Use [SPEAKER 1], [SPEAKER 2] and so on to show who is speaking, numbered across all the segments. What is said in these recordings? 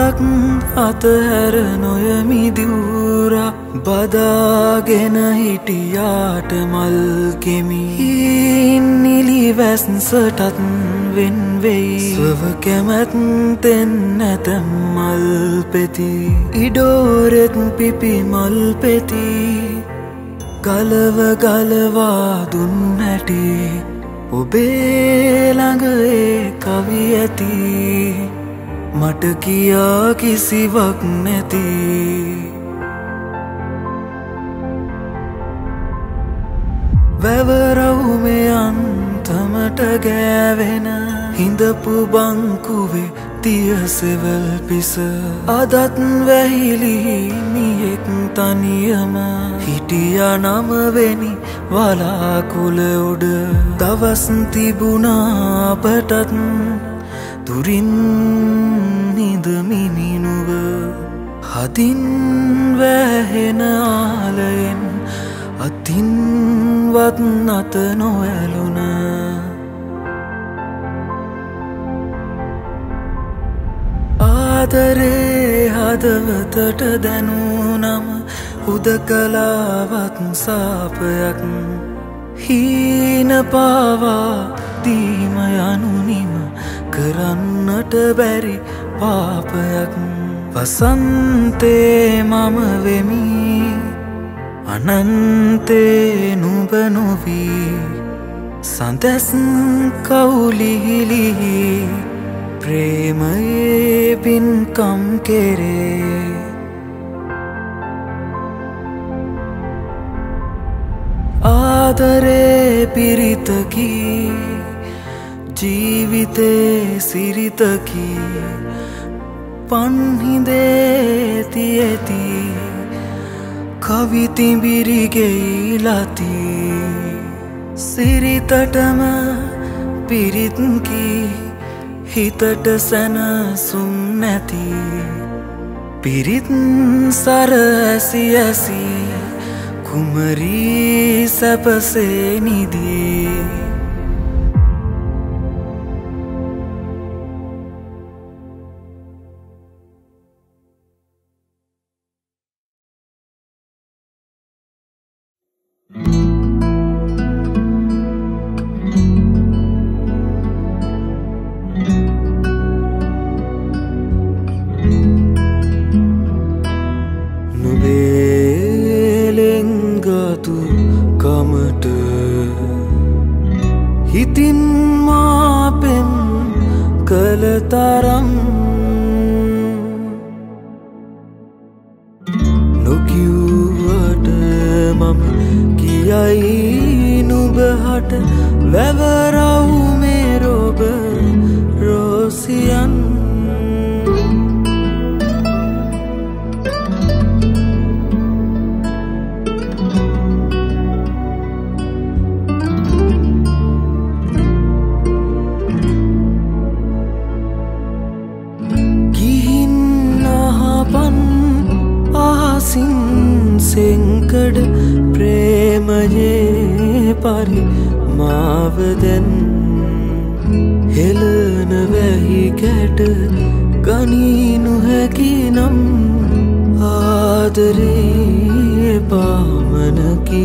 [SPEAKER 1] මලක් අතහැර නොයමි දිවුරා බදාගෙන හිටියාට මල් කෙමි. නිලි වැස්සටත් වෙන්වෙයි ස්වව කැමැත්තෙන් නැතැම් මල් පෙති. ඉඩෝරෙත් පිපි මල් පෙති. ගලව ගලවා දුන් හැටි. ඔබේ ළඟේ කවි ඇති. මට කියා කිසිවක් නැති. වැවරවුමේ අන්තමට ගෑවෙන හිඳපු බංකුවේ තියසෙවල් පිස. අදත් වැහිලිහිමියෙක් තනියම හිටිය නමවෙනි වලාකුල උඩ. දවස් තිබුණාපටත් දුරින් නිදමිනිනුව හතින් වැහෙන ආලයෙන් අතින්වත් නත නොවැලුණ ආදරේ හදවතට දැනූනම හුද කලාවත් සාපයක් හීන පාවා දීම යනුනිම කරන්නට බැරි පාපයක්. වසන්තේ මම වෙමි. අනන්තේ නුබ නොවී. සඳැස් කවුලිහිලිහි ප්‍රේමයේ පින්කම් කෙරේ. ආදරේ පිරිතකි ජීවිතේ සිරිතකි. පන්හිදේ තියති කවිතිඹිරිගෙයිලති සිරිතටම පිරිත්කි. හිතට සැනසුම් නැති. පිරිත් සර ඇසි ඇසි. කුමරී සැපසේ නිදී නුබේලෙංගතු කමට. හිතින් මාපෙම් කළතරම් නොකිව්වට මම කියයි නුබහට වැවරවුමේ රෝබ රෝසියන්. මාවදැන් හෙලන වැහි කැට ගනීනු හැකි නම් ආදරේ පාමනකි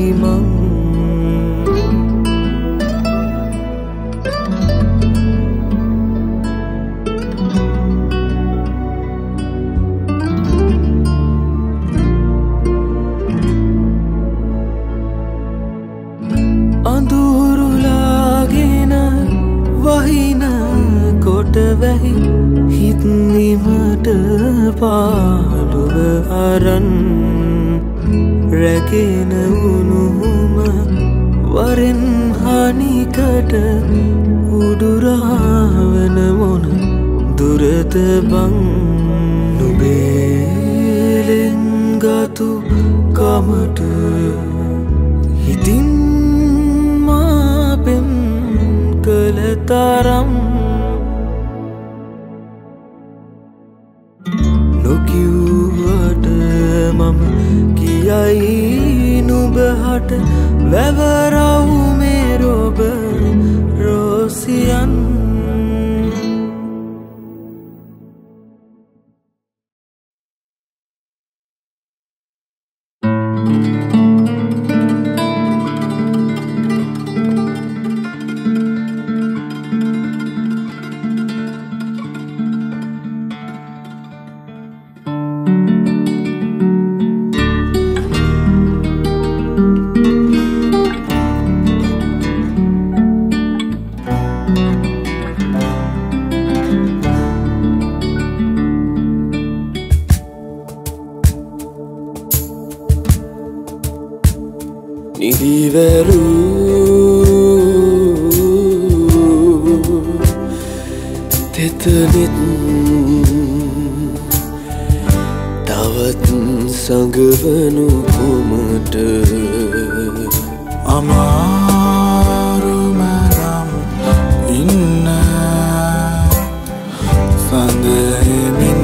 [SPEAKER 2] සඳහෙමින්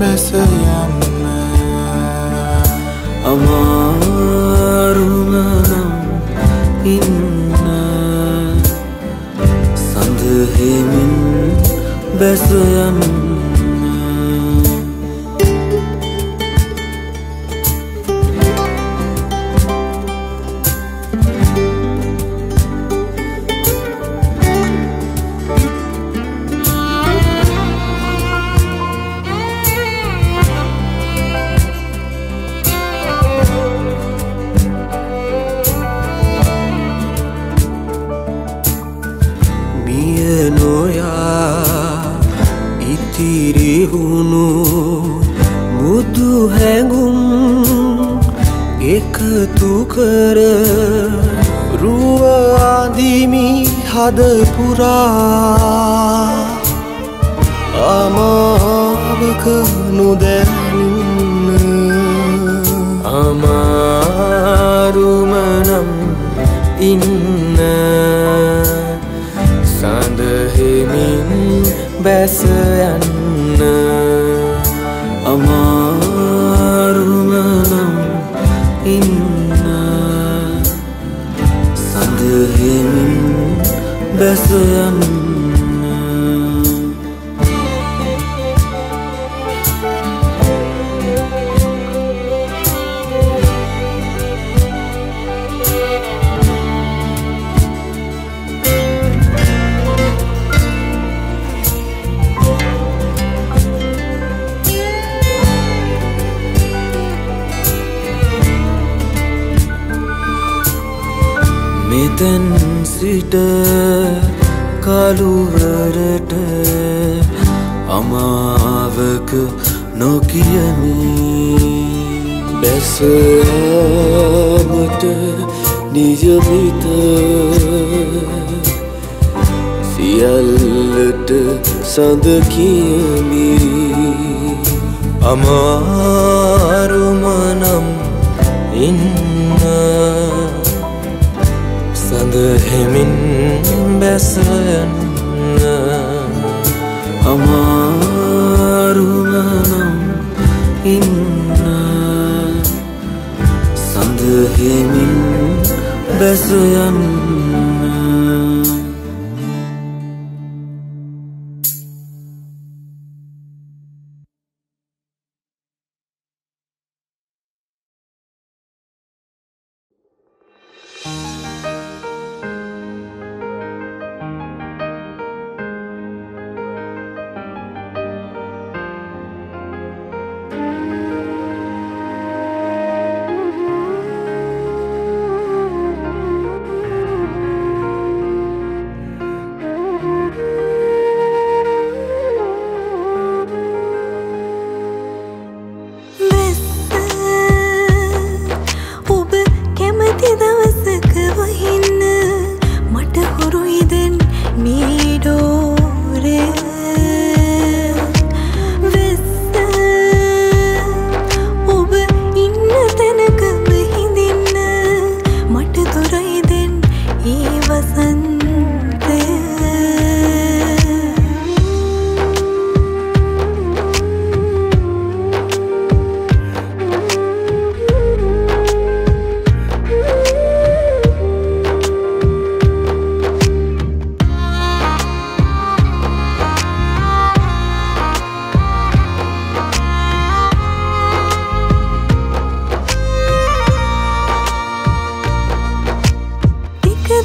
[SPEAKER 2] බැසයන්න
[SPEAKER 1] අමාරුමනම් ඉන්න සඳහෙමින් බැසයන්න නොදැනින්න අමාරුමනම් ඉන්න සඳහෙමින් බැසයන්න අමාරුමනම් ඉන්න සඳහෙමින් බැසයන්න කළුවරට අමාවක නොකියමි. බැසයාමට නියමිත සියල්ලට සඳ කියමි. අමාරුමනම් ඉන්න සඳහෙමින් බැසයන්න අමාරුමනම් ඉන්න. සඳහෙමින් බැසයන්න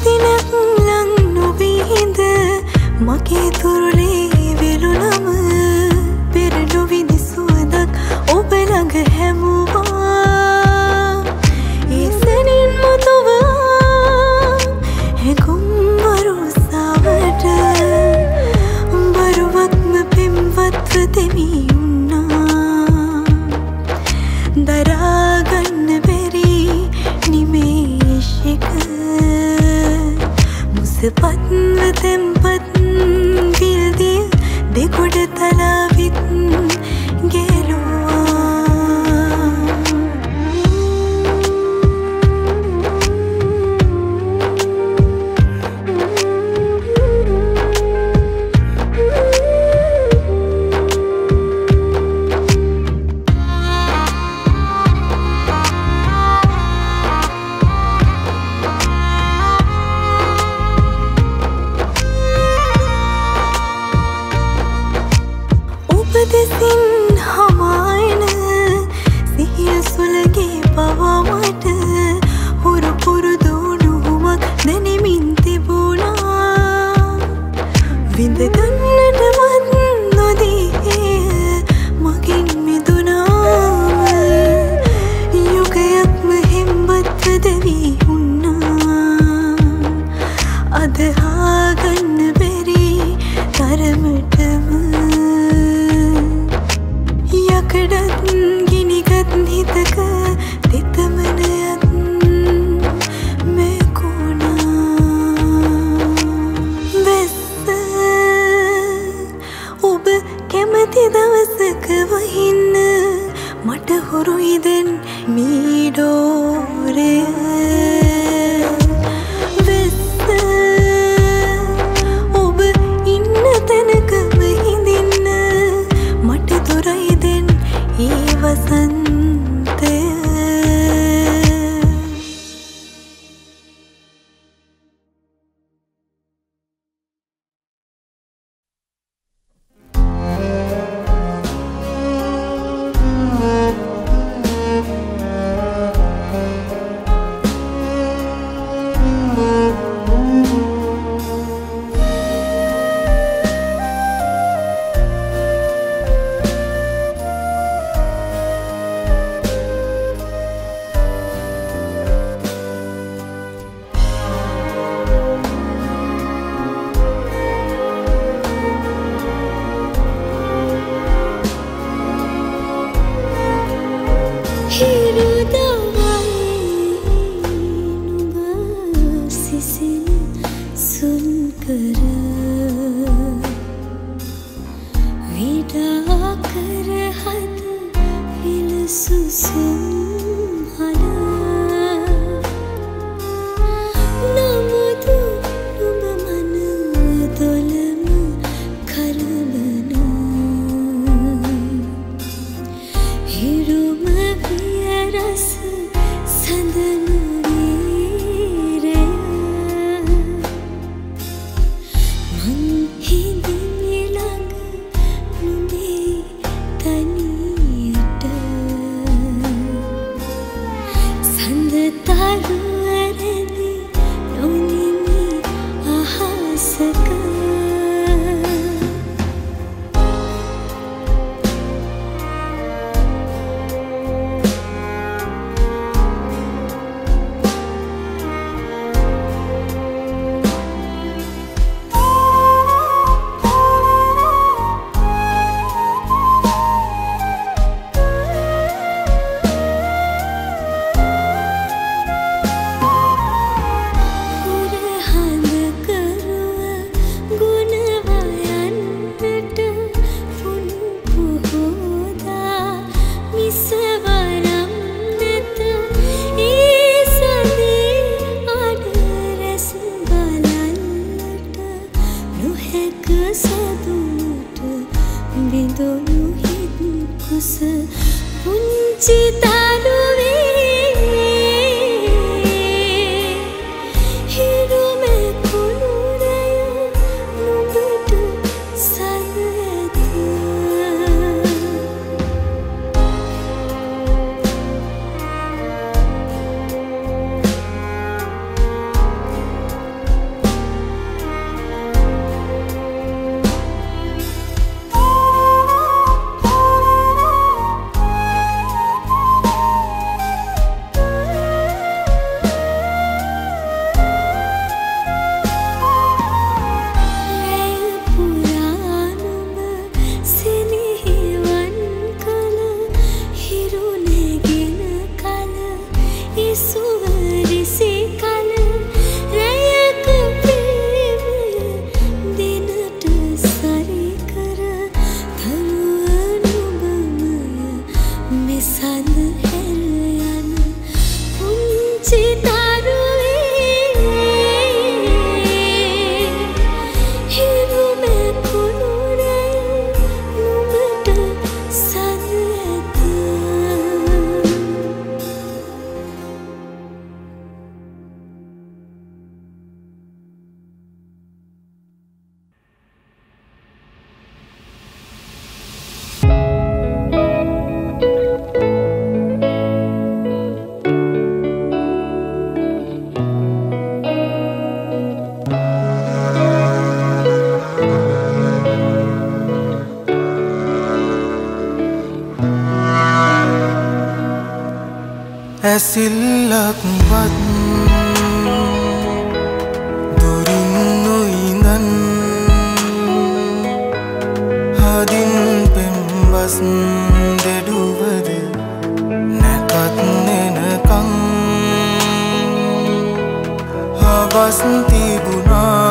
[SPEAKER 3] දිනක් ලං නොවීද මගේ තුරුලේ වෙලුනම පෙර නොවිදි සුවදක් ඔබ ළඟ හැමෝම Sư ඇසිල්ලක්
[SPEAKER 2] වත් දුරින් නොයිනන් හදින් පෙම්බස් දෙඩුවද නැකත් නෙනකං හවස් තිබුණා.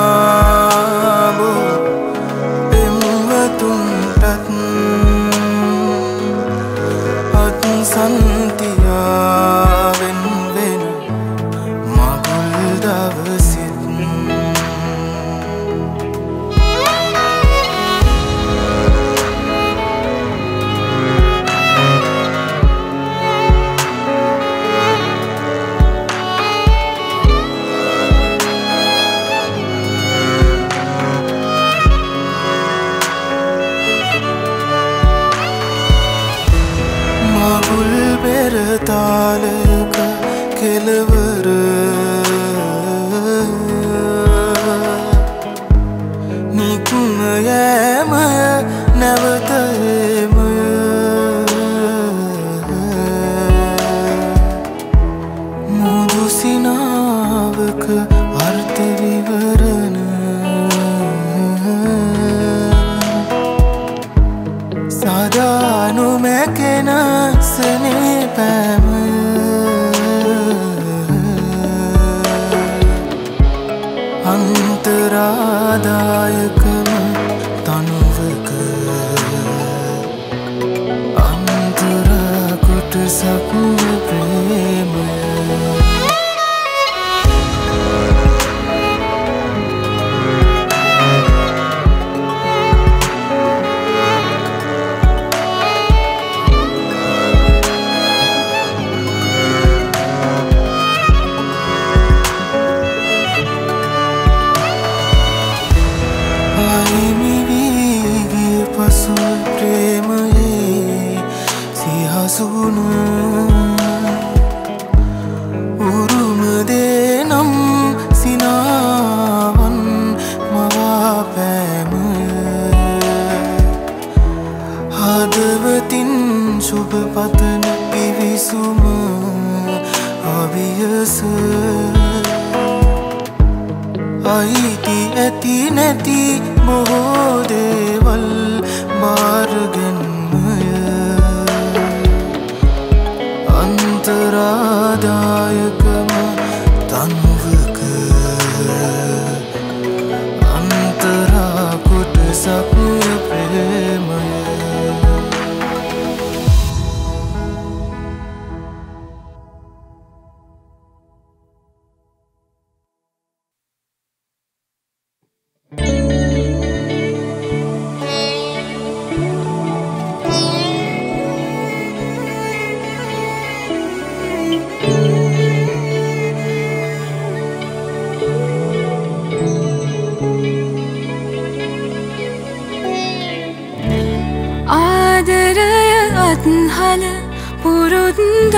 [SPEAKER 2] තාලයක කෙලවර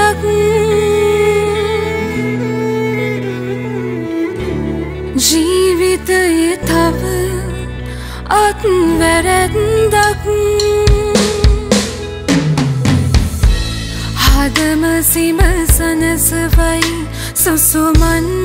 [SPEAKER 3] සුවඳක් ජීවිතයේ තව අත්වැරැද්දක් හදම සිම සනසවයි
[SPEAKER 1] සුසුමන්න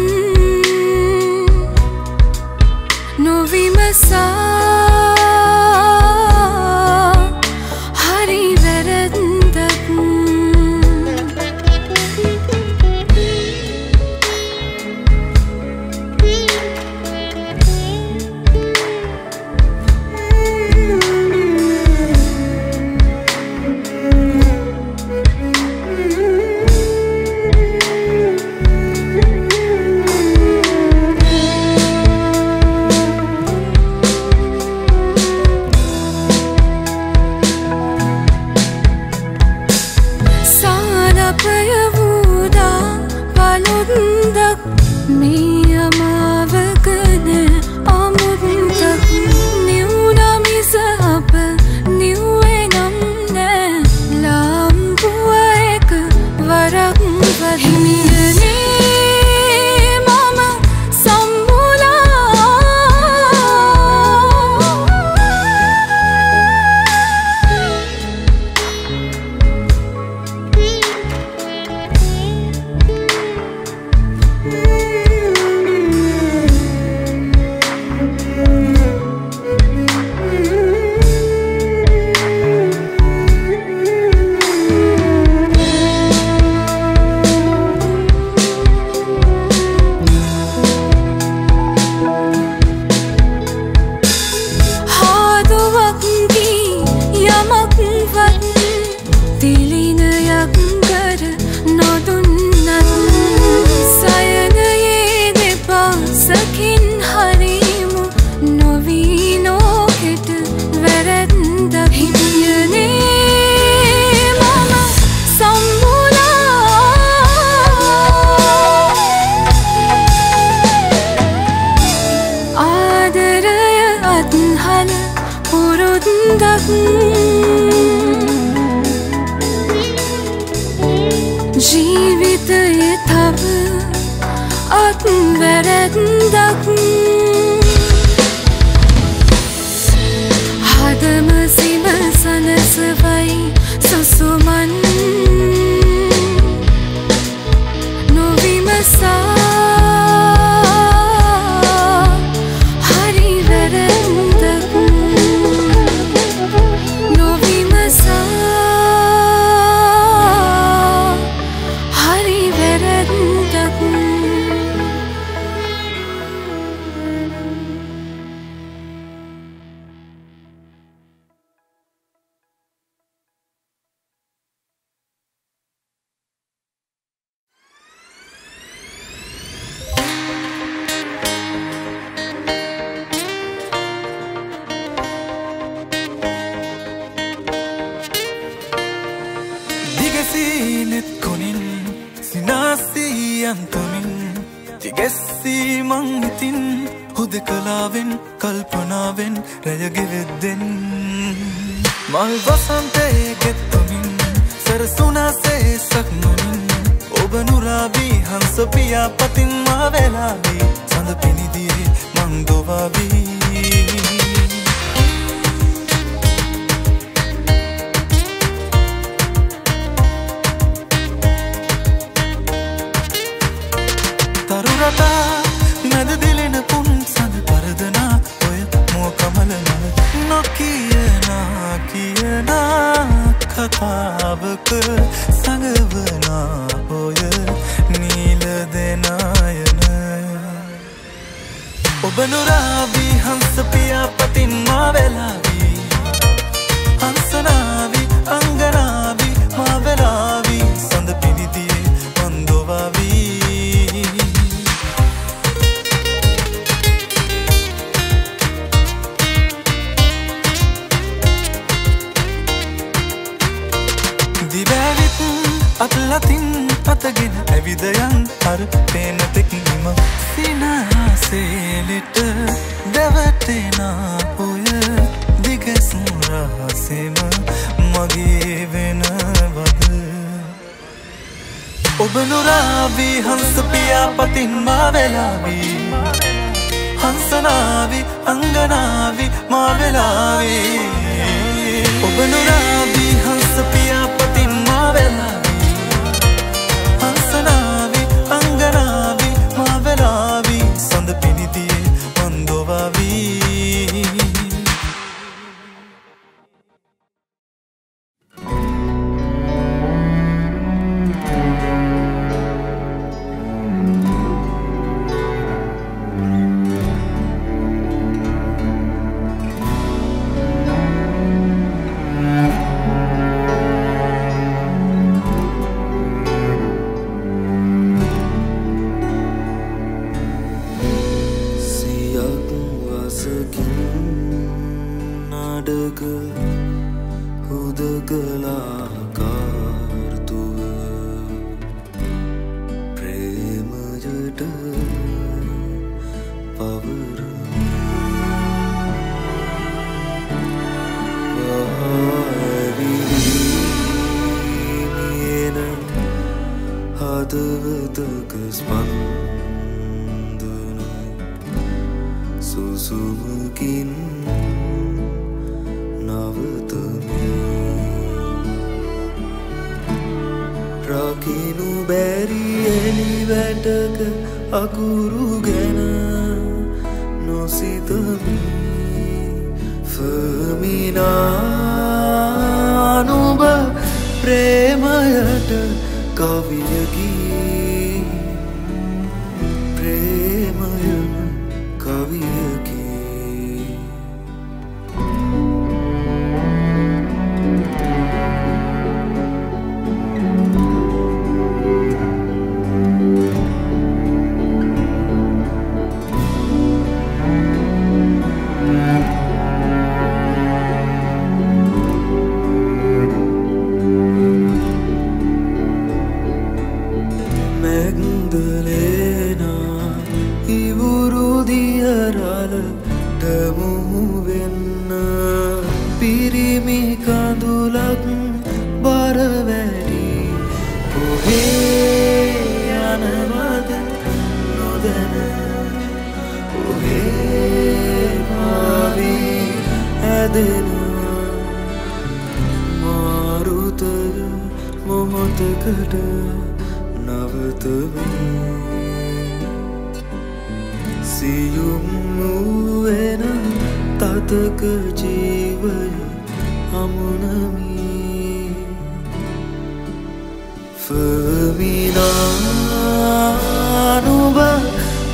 [SPEAKER 1] කල්පනාවෙන් රැයගෙවෙද්දෙන්. මල් වසන්තයේ ගෙත්තමින් සරසුනාසේ සක්මනින් ඔබ නුරාවී හංස පියාපතින් මා වෙලාවී. සඳ පිනිදියේ මං නොකියනා කියනා කතාවක සඟවනා ඔය නීල දෙනායන. ඔබ නුරාවී හංස පියාපතින් මා වෙලාවී අත්ලතින් අතගෙන ඇවිදයන් අර පේනතෙක් නිම සිනහසේලිට දැවටෙනා ඔය දිගසුම් රහසෙම මගේ වෙනවද? ඔබ නුරාවී හංස පියාපතින් මා වෙලාවී හංසනාවි අංගනාවි මා වෙලාවී ඔබ නුරාවී හංස පියාපතින් මා වෙලාවී
[SPEAKER 4] කවියකි ප්‍රේමය
[SPEAKER 1] සියුම් වූවෙන තතක ජීවය හමුණමී ෆමිනානුබ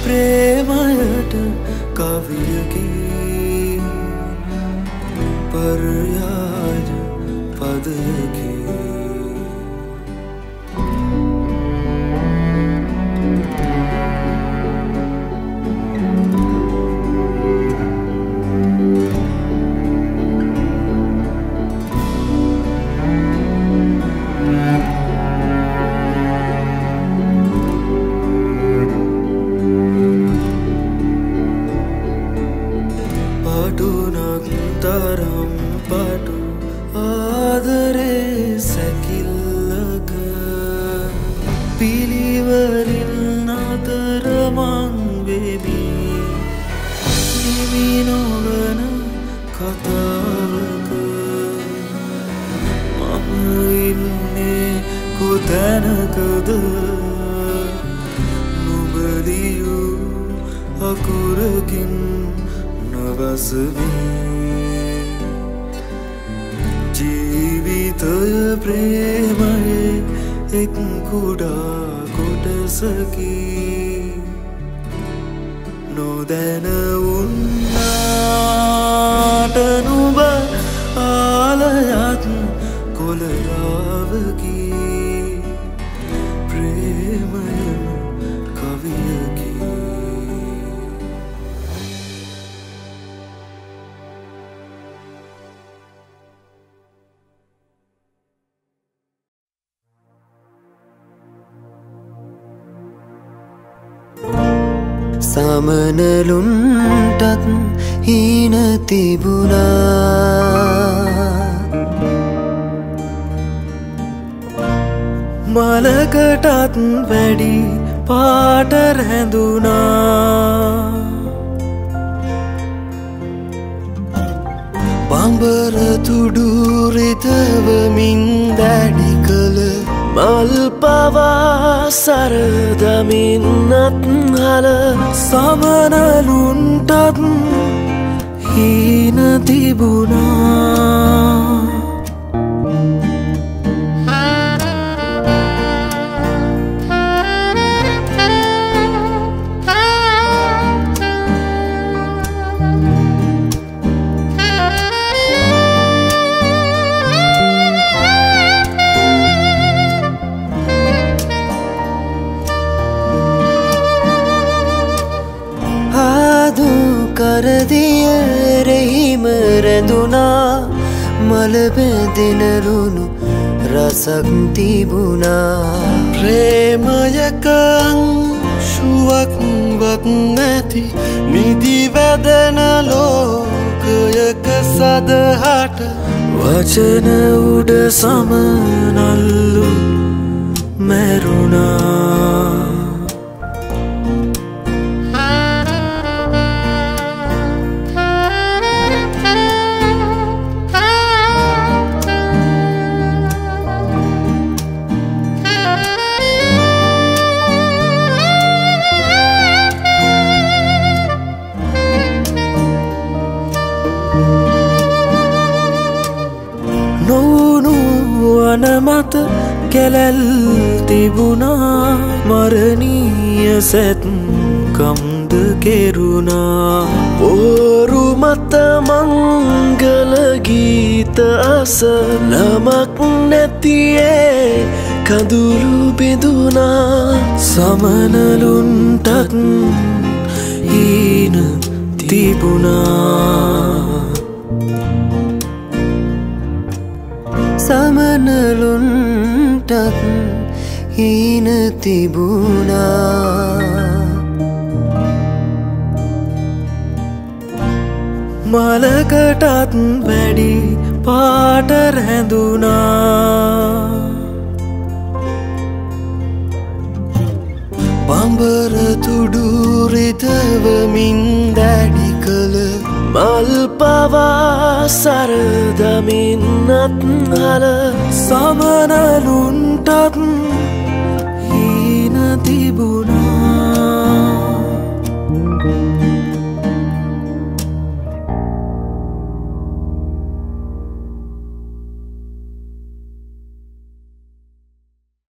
[SPEAKER 1] ප්‍රේමයට කවියකි. පර්යාජ පදයකි. අකුරකින් නොවසවී. ජීවිතය ප්‍රේමයේ එක් කුඩා කොටසකි.
[SPEAKER 5] හීන තිබුණා.
[SPEAKER 1] මලකටත් වැඩි පාට රැඳුනා
[SPEAKER 5] බඹර තුඩුරිතවමින් දැඩි කළ මල් පවා සරදමින්නත් හල
[SPEAKER 1] සමනලුන්ටත් හීන තිබුණා.
[SPEAKER 5] මලබැදිනරුණු රසක් තිබුණා
[SPEAKER 2] ප්‍රේමයකං ශුවක්වත් නැති නිදිවැදන ලෝකයක සදහට
[SPEAKER 1] වචන උඩ සමනල්ලු මැරුණා කැලැල් තිබුණා. මරණීය සැත් කම්ද කෙරුණා.
[SPEAKER 5] පෝරු මත මංගලගීත අස නමක් නැතියේ කඳුළු බෙදුනා
[SPEAKER 1] සමනලුන්ටත් හීන තිබුණා.
[SPEAKER 5] සමනලුන්ටත් හීන තිබුණා.
[SPEAKER 1] මලකටත් වැඩි පාට රැඳුනා
[SPEAKER 5] බඹර තුඩුරිතවමින් දැඩි කළ මල් පවා සරදමින්නත් හල
[SPEAKER 1] සමනලුන්ටත් හීන තිබුණ.